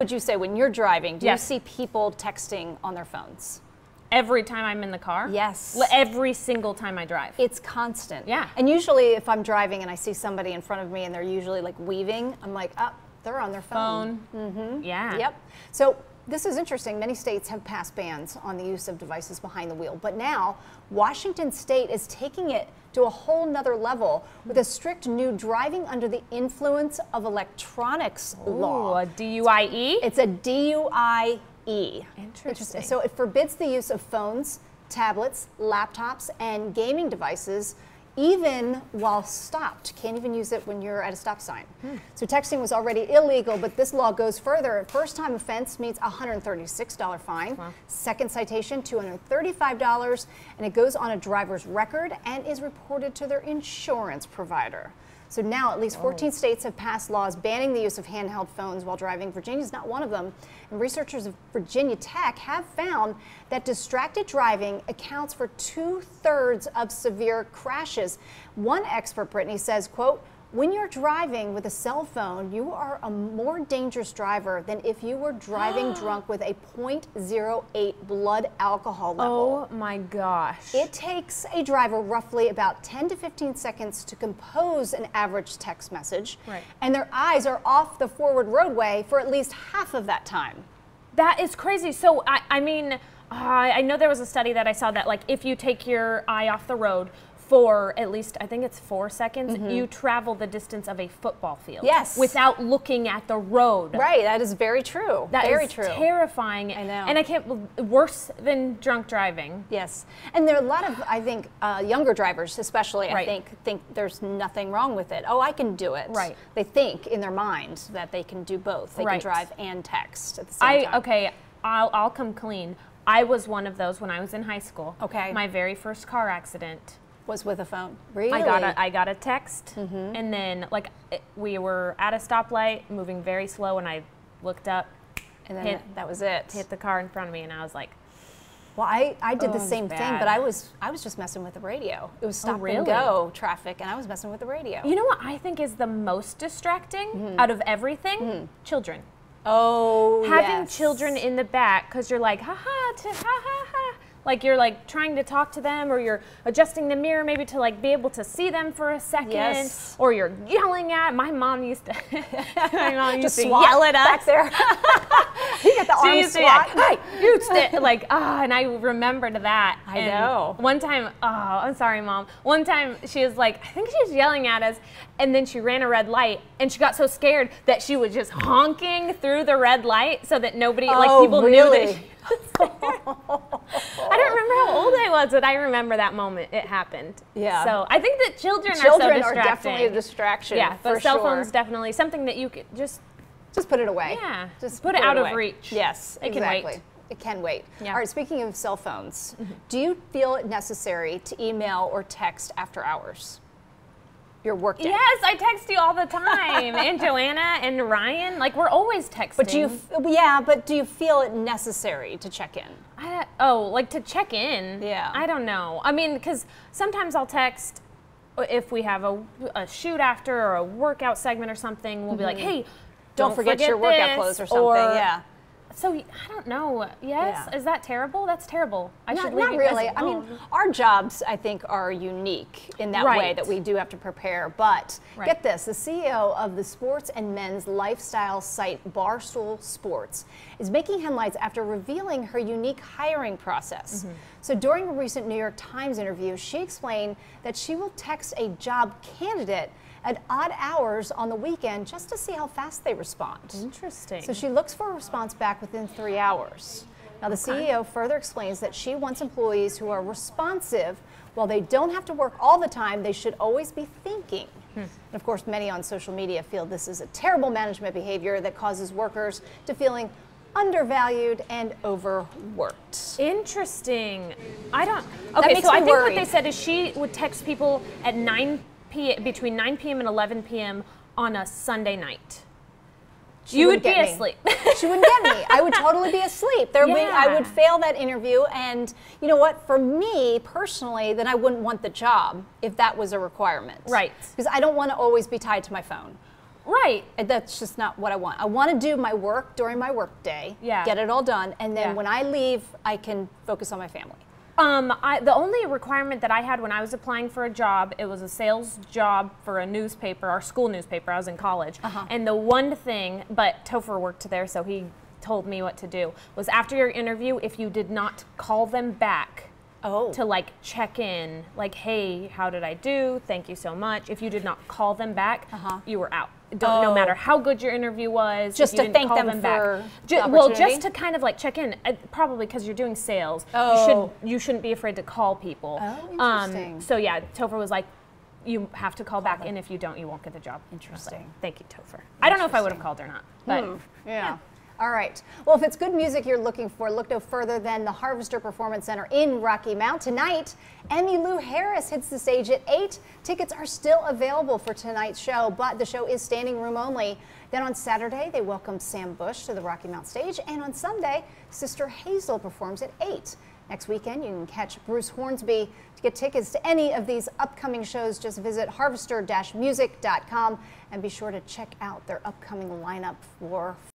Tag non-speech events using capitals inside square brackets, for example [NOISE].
would you say when you're driving, do Yes. you see people texting on their phones? Every time I'm in the car? Yes. Every single time I drive. It's constant. Yeah. And usually, if I'm driving and I see somebody in front of me and they're usually like weaving, I'm like, oh, they're on their phone. Phone. Mm-hmm. Yeah. Yep. So this is interesting. Many states have passed bans on the use of devices behind the wheel, but now Washington State is taking it to a whole nother level with a strict new driving under the influence of electronics law. Ooh, a DUIE? It's a DUIE. Interesting. So it forbids the use of phones, tablets, laptops, and gaming devices, even while stopped. Can't even use it when you're at a stop sign. Hmm. So texting was already illegal, but this law goes further. First time offense means a $136 fine. Second citation, $235, and it goes on a driver's record and is reported to their insurance provider. So now at least 14 states have passed laws banning the use of handheld phones while driving. Virginia's not one of them. And researchers of Virginia Tech have found that distracted driving accounts for two thirds of severe crashes. One expert, Brittany, says, quote, when you're driving with a cell phone, you are a more dangerous driver than if you were driving [GASPS] drunk with a 0.08 blood alcohol level. oh my gosh. It takes a driver roughly about 10 to 15 seconds to compose an average text message, Right. and their eyes are off the forward roadway for at least half of that time. That is crazy. So I, I mean, uh, I know there was a study that I saw that like if you take your eye off the road for at least I think it's four seconds, you travel the distance of a football field. Yes. Without looking at the road. Right, that is very true. That very true. terrifying. I know. And I can't. Worse than drunk driving. Yes, and there are a lot of, I think, uh, younger drivers, especially, I think, think there's nothing wrong with it. Oh, I can do it. Right. They think in their mind that they can do both. They Right. can drive and text at the same I time. okay. I'll I'll come clean. I was one of those when I was in high school. Okay. My very first car accident. Was with a phone. Really? I got a I got a text, mm-hmm. and then like we were at a stoplight, moving very slow, and I looked up, and then hit- that was it. hit the car in front of me, and I was like, Well, I, I did Oh, the same thing, but I was I was just messing with the radio. It was oh, stop really? and go traffic, and I was messing with the radio. you know what I think is the most distracting mm-hmm. out of everything? Mm-hmm. Children. oh, Having yes. children in the back because you're like, ha ha, ha ha ha. Like you're like trying to talk to them, or you're adjusting the mirror maybe to like be able to see them for a second, Yes. or you're yelling at. My mom used to, [LAUGHS] my mom [LAUGHS] used just to yell at us. back there. [LAUGHS] you got the arm used to like, hey, you [LAUGHS] like, ah, and I remembered that. I And know. One time, oh, I'm sorry, mom. One time she was like, I think she was yelling at us, and then she ran a red light, and she got so scared that she was just honking through the red light so that nobody, like, Oh, people knew really? that. She. [LAUGHS] I don't remember how old I was, but I remember that moment it happened. Yeah. So I think that children, Children are so distracting. Children are definitely a distraction. Yeah, but cell sure. phones definitely something that you could just Just put it away. Yeah, Just put it out of reach. Yes, It can wait. exactly. It can wait. Yeah. All right, speaking of cell phones, mm-hmm. do you feel it necessary to email or text after hours? Your work day. Yes, I text you all the time. and Joanna and Ryan, like we're always texting. But do you, f- yeah, but do you feel it necessary to check in? I, oh, like to check in? Yeah. I don't know. I mean, because sometimes I'll text uh, if we have a, a shoot after or a workout segment or something. We'll be like, mm-hmm. hey, Mm-hmm. Don't, forget, your workout clothes or something. yeah. So I don't know. Yes, Yeah. is that terrible? That's terrible. I Not, should leave not really. I mean, our jobs, I think, are unique in that way that we do have to prepare. But Right. get this the CEO of the sports and men's lifestyle site Barstool Sports is making headlines after revealing her unique hiring process. Mm-hmm. So during a recent New York Times interview, she explained that she will text a job candidate at odd hours on the weekend just to see how fast they respond. Interesting. So she looks for a response back within three hours. Now, the CEO further explains that she wants employees who are responsive. While they don't have to work all the time, they should always be thinking. And of course, many on social media feel this is a terrible management behavior that causes workers to feeling undervalued and overworked. Interesting. I don't. Okay, so I think what they said is she would text people at 9 p. between 9 p.m. and 11 p.m. on a Sunday night. She you would be get me. asleep. [LAUGHS] she wouldn't get me. I would totally be asleep. There would, I would fail that interview, and you know what? For me personally, then I wouldn't want the job if that was a requirement. Right. Because I don't want to always be tied to my phone. Right. That's just not what I want. I want to do my work during my work day, Yeah. get it all done, and then Yeah. when I leave, I can focus on my family. Um, I, the only requirement that I had when I was applying for a job, it was a sales job for a newspaper, our school newspaper. I was in college, Uh-huh. and the one thing, but Topher worked there, so he told me what to do. Was after your interview, if you did not call them back Oh. to like check in, like, hey, how did I do? Thank you so much. If you did not call them back, Uh-huh. you were out. Don't, No Oh. matter how good your interview was, Just to thank them, them back. for the well, just to kind of like check in, uh, probably because you're doing sales. Oh. You should you shouldn't be afraid to call people. Oh, Um, interesting. so yeah, Topher was like, you have to call, back, and if you don't, you won't get the job. I was like, Interesting. Thank you, Topher. I don't know if I would have called or not, but Hmm, yeah. All right. Well, if it's good music you're looking for, look no further than the Harvester Performance Center in Rocky Mount. Tonight, Emmylou Harris hits the stage at 8. Tickets are still available for tonight's show, but the show is standing room only. Then on Saturday, they welcome Sam Bush to the Rocky Mount stage. And on Sunday, Sister Hazel performs at 8. Next weekend, you can catch Bruce Hornsby. To get tickets to any of these upcoming shows, just visit harvester-music.com and be sure to check out their upcoming lineup for